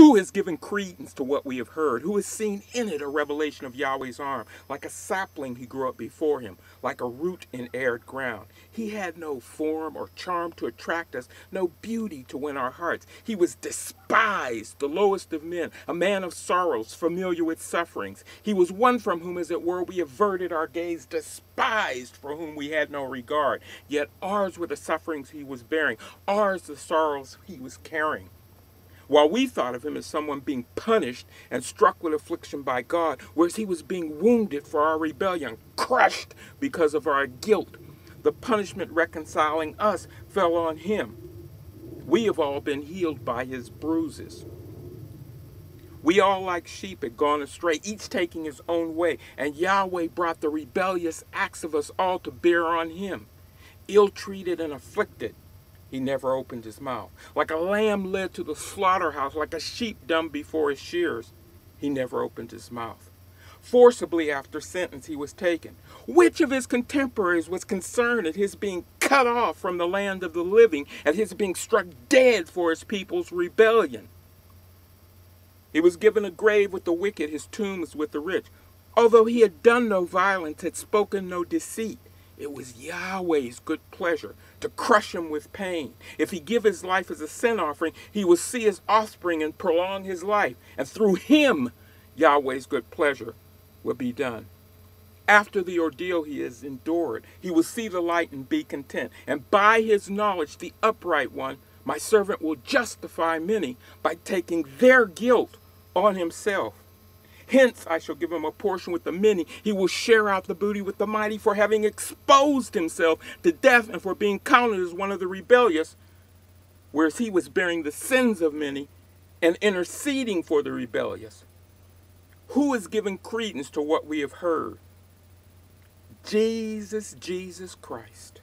Who has given credence to what we have heard? Who has seen in it a revelation of Yahweh's arm? Like a sapling he grew up before him, like a root in arid ground. He had no form or charm to attract us, no beauty to win our hearts. He was despised, the lowest of men, a man of sorrows, familiar with sufferings. He was one from whom, as it were, we averted our gaze, despised, for whom we had no regard. Yet ours were the sufferings he was bearing, ours the sorrows he was carrying. While we thought of him as someone being punished and struck with affliction by God, whereas he was being wounded for our rebellion, crushed because of our guilt. The punishment reconciling us fell on him. We have all been healed by his bruises. We all, like sheep, had gone astray, each taking his own way, and Yahweh brought the rebellious acts of us all to bear on him. Ill treated and afflicted, he never opened his mouth. Like a lamb led to the slaughterhouse, like a sheep dumb before his shears, he never opened his mouth. Forcibly after sentence he was taken. Which of his contemporaries was concerned at his being cut off from the land of the living, at his being struck dead for his people's rebellion? He was given a grave with the wicked, his tomb with the rich. Although he had done no violence, had spoken no deceit, it was Yahweh's good pleasure to crush him with pain. If he give his life as a sin offering, he will see his offspring and prolong his life. And through him, Yahweh's good pleasure will be done. After the ordeal he has endured, he will see the light and be content. And by his knowledge, the upright one, my servant will justify many by taking their guilt on himself. Hence I shall give him a portion with the many. He will share out the booty with the mighty for having exposed himself to death and for being counted as one of the rebellious, whereas he was bearing the sins of many and interceding for the rebellious. Who is giving credence to what we have heard? Jesus, Jesus Christ.